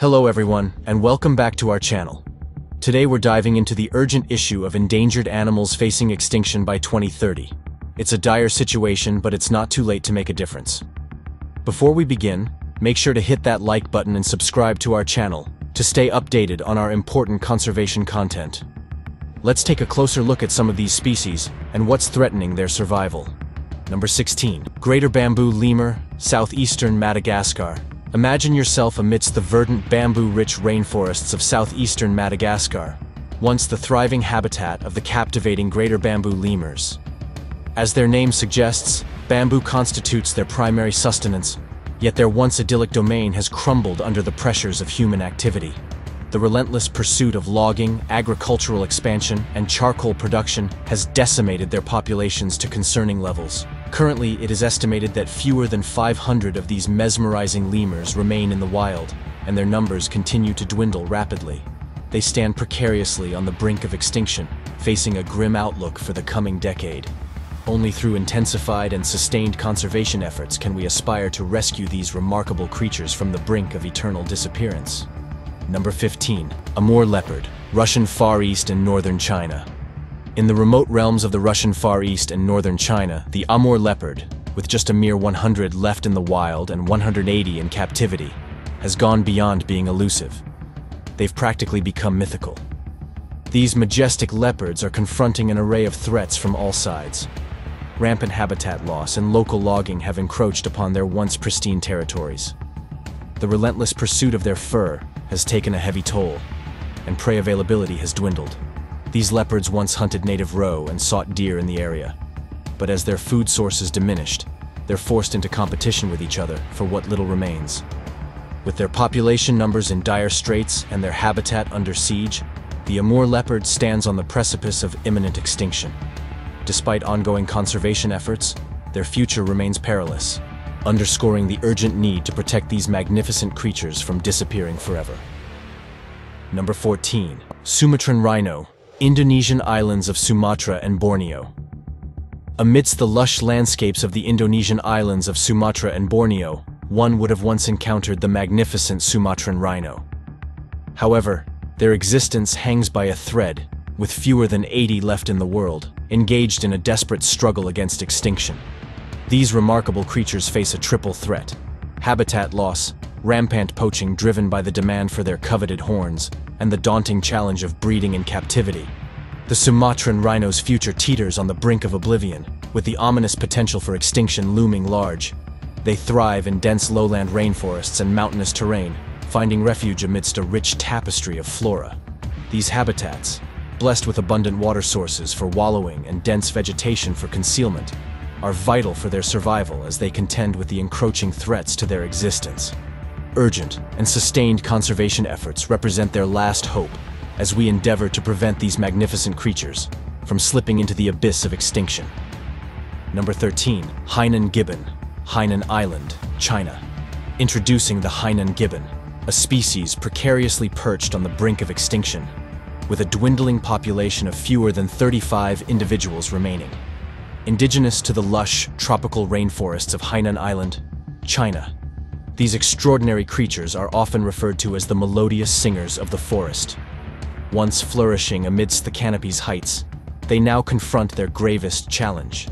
Hello everyone, and welcome back to our channel. Today we're diving into the urgent issue of endangered animals facing extinction by 2030. It's a dire situation, but it's not too late to make a difference. Before we begin, make sure to hit that like button and subscribe to our channel to stay updated on our important conservation content. Let's take a closer look at some of these species and what's threatening their survival. Number 16. Greater Bamboo Lemur, Southeastern Madagascar. Imagine yourself amidst the verdant bamboo-rich rainforests of southeastern Madagascar, once the thriving habitat of the captivating greater bamboo lemurs. As their name suggests, bamboo constitutes their primary sustenance, yet their once idyllic domain has crumbled under the pressures of human activity. The relentless pursuit of logging, agricultural expansion, and charcoal production has decimated their populations to concerning levels. Currently, it is estimated that fewer than 500 of these mesmerizing lemurs remain in the wild, and their numbers continue to dwindle rapidly. They stand precariously on the brink of extinction, facing a grim outlook for the coming decade. Only through intensified and sustained conservation efforts can we aspire to rescue these remarkable creatures from the brink of eternal disappearance. Number 15. Amur leopard, Russian Far East and Northern China. In the remote realms of the Russian Far East and northern China, the Amur leopard, with just a mere 100 left in the wild and 180 in captivity, has gone beyond being elusive. They've practically become mythical. These majestic leopards are confronting an array of threats from all sides. Rampant habitat loss and local logging have encroached upon their once pristine territories. The relentless pursuit of their fur has taken a heavy toll, and prey availability has dwindled. These leopards once hunted native roe and sought deer in the area. But as their food sources diminished, they're forced into competition with each other for what little remains. With their population numbers in dire straits and their habitat under siege, the Amur leopard stands on the precipice of imminent extinction. Despite ongoing conservation efforts, their future remains perilous, underscoring the urgent need to protect these magnificent creatures from disappearing forever. Number 14. Sumatran Rhino Indonesian islands of Sumatra and Borneo. Amidst the lush landscapes of the Indonesian islands of Sumatra and Borneo, one would have once encountered the magnificent Sumatran rhino. However, their existence hangs by a thread, with fewer than 80 left in the world, engaged in a desperate struggle against extinction. These remarkable creatures face a triple threat. Habitat loss, rampant poaching driven by the demand for their coveted horns, and the daunting challenge of breeding in captivity. The Sumatran rhino's future teeters on the brink of oblivion, with the ominous potential for extinction looming large. They thrive in dense lowland rainforests and mountainous terrain, finding refuge amidst a rich tapestry of flora. These habitats, blessed with abundant water sources for wallowing and dense vegetation for concealment, are vital for their survival as they contend with the encroaching threats to their existence. Urgent and sustained conservation efforts represent their last hope as we endeavor to prevent these magnificent creatures from slipping into the abyss of extinction. Number 13. Hainan Gibbon, Hainan Island, China. Introducing the Hainan gibbon, a species precariously perched on the brink of extinction, with a dwindling population of fewer than 35 individuals remaining. Indigenous to the lush, tropical rainforests of Hainan Island, China, these extraordinary creatures are often referred to as the melodious singers of the forest. Once flourishing amidst the canopy's heights, they now confront their gravest challenge.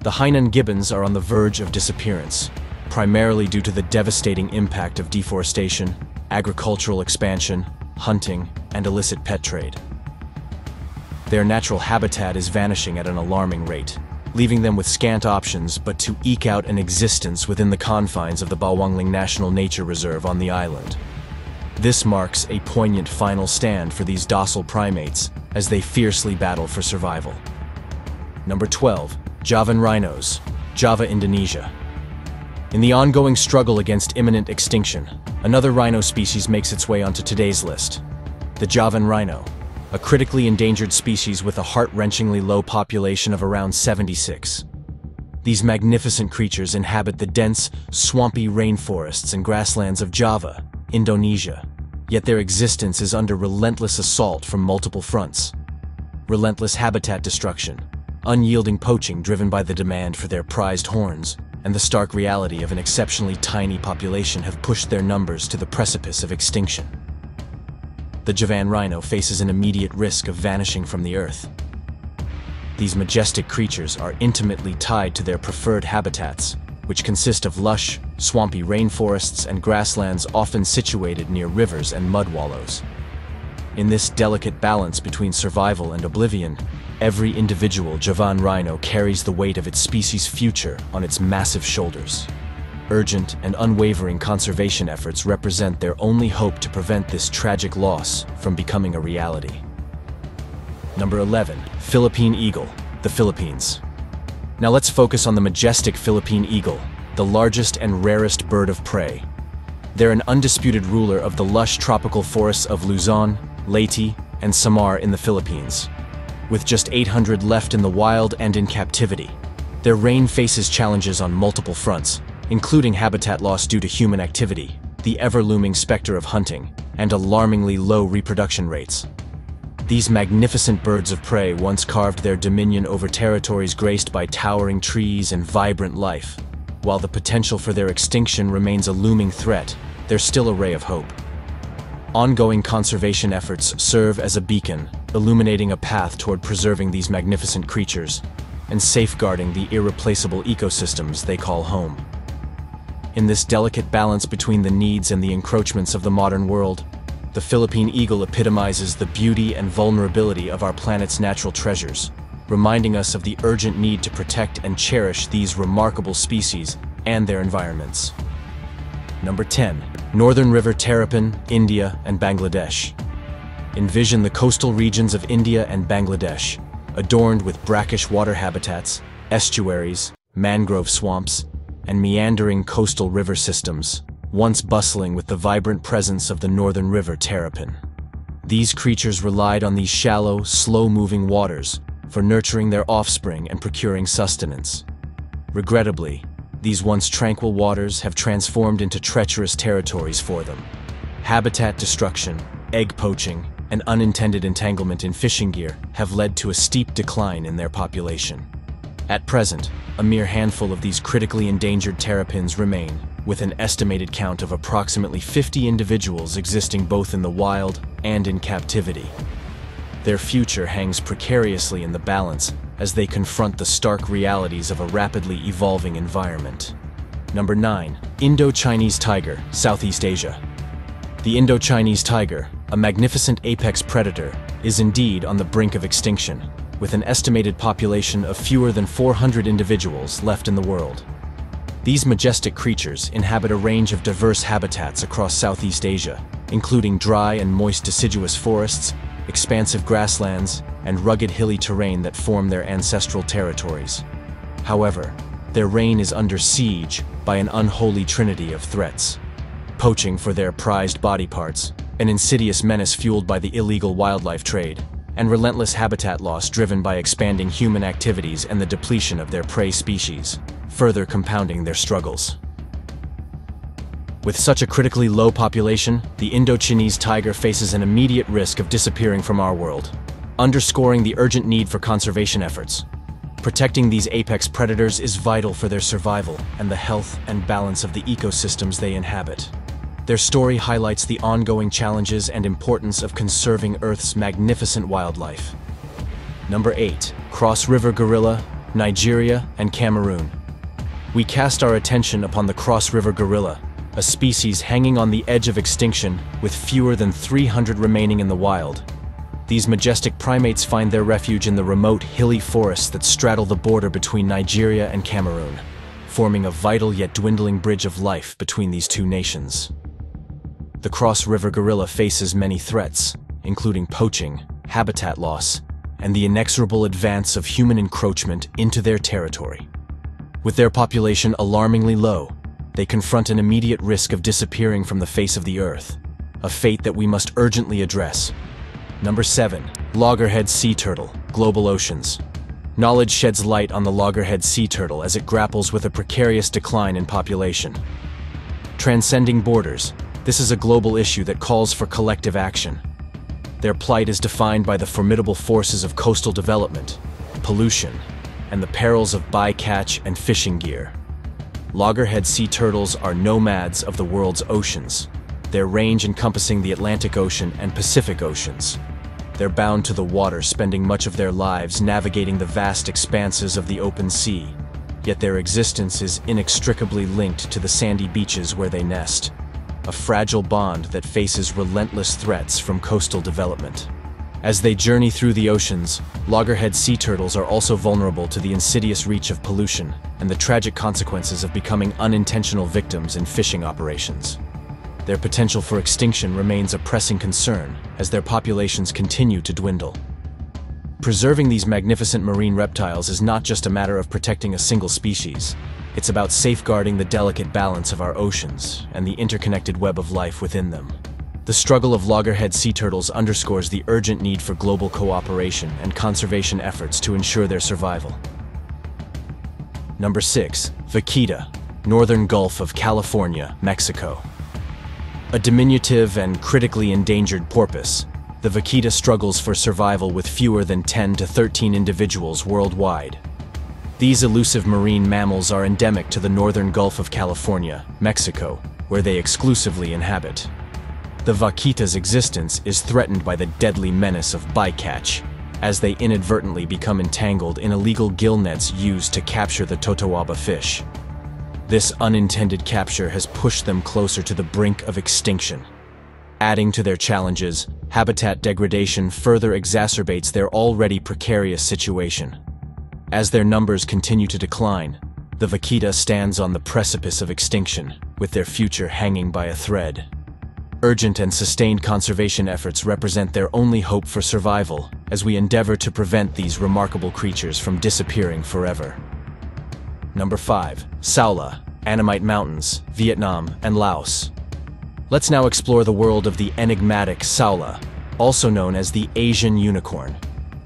The Hainan gibbons are on the verge of disappearance, primarily due to the devastating impact of deforestation, agricultural expansion, hunting, and illicit pet trade. Their natural habitat is vanishing at an alarming rate, leaving them with scant options but to eke out an existence within the confines of the Bawangling National Nature Reserve on the island. This marks a poignant final stand for these docile primates as they fiercely battle for survival. Number 12. Javan Rhinos, Java, Indonesia. In the ongoing struggle against imminent extinction, another rhino species makes its way onto today's list, the Javan rhino a critically endangered species with a heart-wrenchingly low population of around 76. These magnificent creatures inhabit the dense, swampy rainforests and grasslands of Java, Indonesia, yet their existence is under relentless assault from multiple fronts. Relentless habitat destruction, unyielding poaching driven by the demand for their prized horns, and the stark reality of an exceptionally tiny population have pushed their numbers to the precipice of extinction. The Javan rhino faces an immediate risk of vanishing from the earth. These majestic creatures are intimately tied to their preferred habitats, which consist of lush, swampy rainforests and grasslands often situated near rivers and mud wallows. In this delicate balance between survival and oblivion, every individual Javan rhino carries the weight of its species' future on its massive shoulders. Urgent and unwavering conservation efforts represent their only hope to prevent this tragic loss from becoming a reality. Number 11. Philippine Eagle, the Philippines. Now let's focus on the majestic Philippine eagle, the largest and rarest bird of prey. They're an undisputed ruler of the lush tropical forests of Luzon, Leyte, and Samar in the Philippines. With just 800 left in the wild and in captivity, their reign faces challenges on multiple fronts, including habitat loss due to human activity, the ever-looming specter of hunting, and alarmingly low reproduction rates. These magnificent birds of prey once carved their dominion over territories graced by towering trees and vibrant life. While the potential for their extinction remains a looming threat, there's still a ray of hope. Ongoing conservation efforts serve as a beacon, illuminating a path toward preserving these magnificent creatures and safeguarding the irreplaceable ecosystems they call home. In this delicate balance between the needs and the encroachments of the modern world, the Philippine eagle epitomizes the beauty and vulnerability of our planet's natural treasures, reminding us of the urgent need to protect and cherish these remarkable species and their environments. Number 10. Northern River Terrapin, India and Bangladesh. Envision the coastal regions of India and Bangladesh, adorned with brackish water habitats, estuaries, mangrove swamps, and meandering coastal river systems, once bustling with the vibrant presence of the Northern River Terrapin. These creatures relied on these shallow, slow-moving waters for nurturing their offspring and procuring sustenance. Regrettably, these once tranquil waters have transformed into treacherous territories for them. Habitat destruction, egg poaching, and unintended entanglement in fishing gear have led to a steep decline in their population. At present, a mere handful of these critically endangered terrapins remain, with an estimated count of approximately 50 individuals existing both in the wild and in captivity. Their future hangs precariously in the balance as they confront the stark realities of a rapidly evolving environment. Number 9. Indo-Chinese Tiger, Southeast Asia. The Indo-Chinese tiger, a magnificent apex predator, is indeed on the brink of extinction, with an estimated population of fewer than 400 individuals left in the world. These majestic creatures inhabit a range of diverse habitats across Southeast Asia, including dry and moist deciduous forests, expansive grasslands, and rugged hilly terrain that form their ancestral territories. However, their reign is under siege by an unholy trinity of threats. Poaching for their prized body parts, an insidious menace fueled by the illegal wildlife trade, and relentless habitat loss driven by expanding human activities and the depletion of their prey species, further compounding their struggles. With such a critically low population, the Indo-Chinese tiger faces an immediate risk of disappearing from our world, underscoring the urgent need for conservation efforts. Protecting these apex predators is vital for their survival and the health and balance of the ecosystems they inhabit. Their story highlights the ongoing challenges and importance of conserving Earth's magnificent wildlife. Number 8. Cross River Gorilla, Nigeria and Cameroon. We cast our attention upon the Cross River Gorilla, a species hanging on the edge of extinction with fewer than 300 remaining in the wild. These majestic primates find their refuge in the remote, hilly forests that straddle the border between Nigeria and Cameroon, forming a vital yet dwindling bridge of life between these two nations. The Cross River gorilla faces many threats, including poaching, habitat loss, and the inexorable advance of human encroachment into their territory. With their population alarmingly low, they confront an immediate risk of disappearing from the face of the earth, a fate that we must urgently address. Number 7. Loggerhead Sea Turtle, Global Oceans. Knowledge sheds light on the loggerhead sea turtle as it grapples with a precarious decline in population. Transcending borders, this is a global issue that calls for collective action. Their plight is defined by the formidable forces of coastal development, pollution, and the perils of bycatch and fishing gear. loggerhead sea turtles are nomads of the world's oceans, their range encompassing the Atlantic Ocean and Pacific Oceans. They're bound to the water, spending much of their lives navigating the vast expanses of the open sea, yet their existence is inextricably linked to the sandy beaches where they nest, a fragile bond that faces relentless threats from coastal development. As they journey through the oceans, loggerhead sea turtles are also vulnerable to the insidious reach of pollution and the tragic consequences of becoming unintentional victims in fishing operations. Their potential for extinction remains a pressing concern as their populations continue to dwindle. Preserving these magnificent marine reptiles is not just a matter of protecting a single species. It's about safeguarding the delicate balance of our oceans and the interconnected web of life within them. The struggle of loggerhead sea turtles underscores the urgent need for global cooperation and conservation efforts to ensure their survival. Number 6. Vaquita, Northern Gulf of California, Mexico. A diminutive and critically endangered porpoise, the vaquita struggles for survival with fewer than 10 to 13 individuals worldwide. These elusive marine mammals are endemic to the northern Gulf of California, Mexico, where they exclusively inhabit. The vaquita's existence is threatened by the deadly menace of bycatch, as they inadvertently become entangled in illegal gill nets used to capture the totoaba fish. This unintended capture has pushed them closer to the brink of extinction. Adding to their challenges, habitat degradation further exacerbates their already precarious situation. As their numbers continue to decline, the vaquita stands on the precipice of extinction, with their future hanging by a thread. Urgent and sustained conservation efforts represent their only hope for survival as we endeavor to prevent these remarkable creatures from disappearing forever. Number 5. Saola, Annamite Mountains, Vietnam, and Laos. Let's now explore the world of the enigmatic Saola, also known as the Asian unicorn.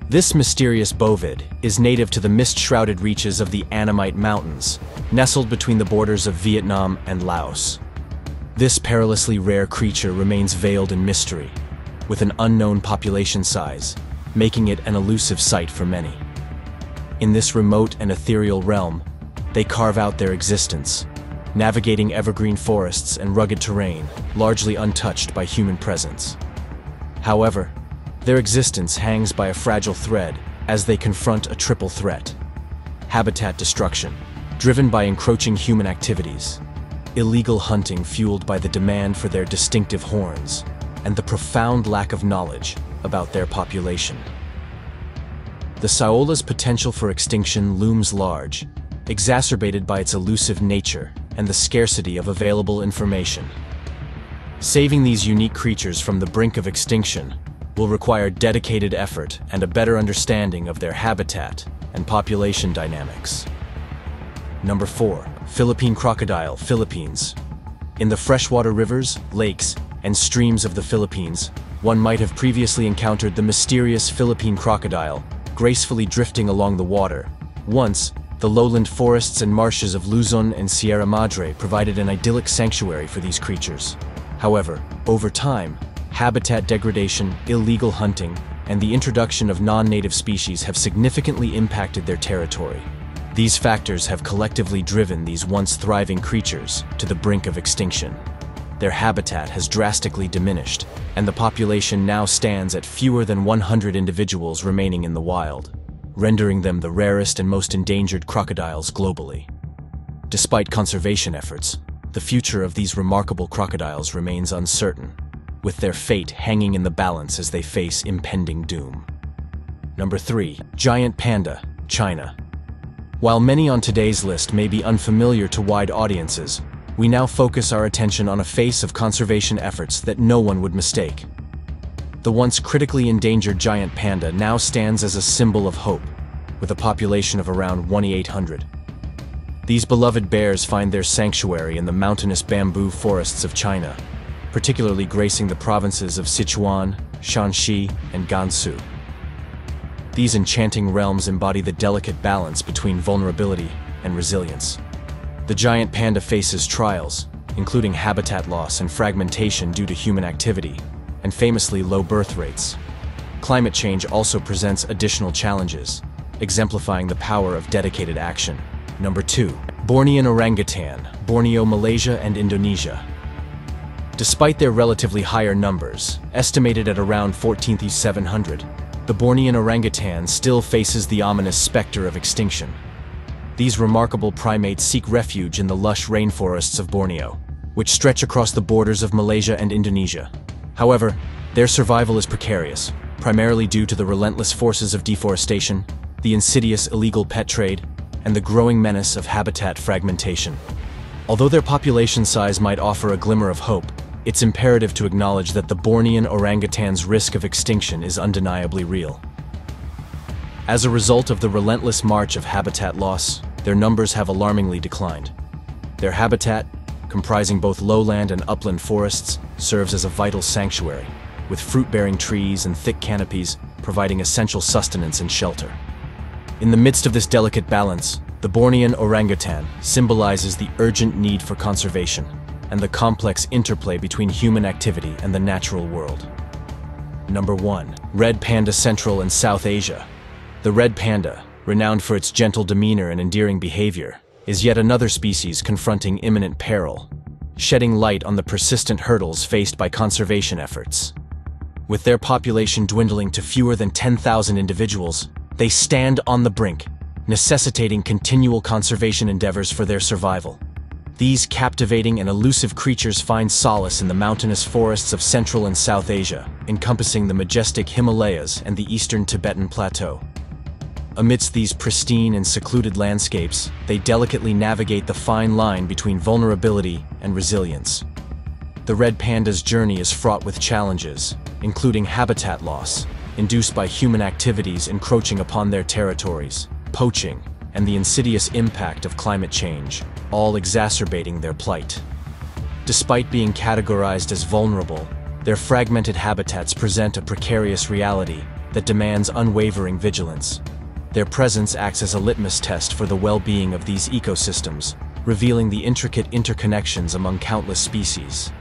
This mysterious bovid is native to the mist-shrouded reaches of the Annamite Mountains, nestled between the borders of Vietnam and Laos. This perilously rare creature remains veiled in mystery, with an unknown population size, making it an elusive sight for many. In this remote and ethereal realm, they carve out their existence, navigating evergreen forests and rugged terrain, largely untouched by human presence. However, their existence hangs by a fragile thread as they confront a triple threat. Habitat destruction, driven by encroaching human activities, illegal hunting fueled by the demand for their distinctive horns, and the profound lack of knowledge about their population. The Saola's potential for extinction looms large, exacerbated by its elusive nature and the scarcity of available information. Saving these unique creatures from the brink of extinction will require dedicated effort and a better understanding of their habitat and population dynamics. Number 4. Philippine crocodile, Philippines. In the freshwater rivers, lakes, and streams of the Philippines, one might have previously encountered the mysterious Philippine crocodile, gracefully drifting along the water. Once, the lowland forests and marshes of Luzon and Sierra Madre provided an idyllic sanctuary for these creatures. However, over time, habitat degradation, illegal hunting, and the introduction of non-native species have significantly impacted their territory. These factors have collectively driven these once thriving creatures to the brink of extinction. Their habitat has drastically diminished, and the population now stands at fewer than 100 individuals remaining in the wild, rendering them the rarest and most endangered crocodiles globally. Despite conservation efforts, the future of these remarkable crocodiles remains uncertain, with their fate hanging in the balance as they face impending doom. Number 3. Giant Panda, China. While many on today's list may be unfamiliar to wide audiences, we now focus our attention on a face of conservation efforts that no one would mistake. The once critically endangered giant panda now stands as a symbol of hope, with a population of around 1,800. These beloved bears find their sanctuary in the mountainous bamboo forests of China, particularly gracing the provinces of Sichuan, Shaanxi, and Gansu. These enchanting realms embody the delicate balance between vulnerability and resilience. The giant panda faces trials, including habitat loss and fragmentation due to human activity, and famously low birth rates. Climate change also presents additional challenges, exemplifying the power of dedicated action. Number 2. Bornean orangutan, Borneo, Malaysia, and Indonesia. Despite their relatively higher numbers, estimated at around 14,700, the Bornean orangutan still faces the ominous specter of extinction. These remarkable primates seek refuge in the lush rainforests of Borneo, which stretch across the borders of Malaysia and Indonesia. However, their survival is precarious, primarily due to the relentless forces of deforestation, the insidious illegal pet trade, and the growing menace of habitat fragmentation. Although their population size might offer a glimmer of hope, it's imperative to acknowledge that the Bornean orangutan's risk of extinction is undeniably real. As a result of the relentless march of habitat loss, their numbers have alarmingly declined. Their habitat, comprising both lowland and upland forests, serves as a vital sanctuary, with fruit-bearing trees and thick canopies providing essential sustenance and shelter. In the midst of this delicate balance, the Bornean orangutan symbolizes the urgent need for conservation and the complex interplay between human activity and the natural world. Number 1. Red Panda Central and South Asia. The red panda, renowned for its gentle demeanor and endearing behavior, is yet another species confronting imminent peril, shedding light on the persistent hurdles faced by conservation efforts. With their population dwindling to fewer than 10,000 individuals, they stand on the brink, necessitating continual conservation endeavors for their survival. These captivating and elusive creatures find solace in the mountainous forests of Central and South Asia, encompassing the majestic Himalayas and the eastern Tibetan Plateau. Amidst these pristine and secluded landscapes, they delicately navigate the fine line between vulnerability and resilience. The red panda's journey is fraught with challenges, including habitat loss, induced by human activities encroaching upon their territories, poaching, and the insidious impact of climate change, all exacerbating their plight. Despite being categorized as vulnerable, their fragmented habitats present a precarious reality that demands unwavering vigilance. Their presence acts as a litmus test for the well-being of these ecosystems, revealing the intricate interconnections among countless species.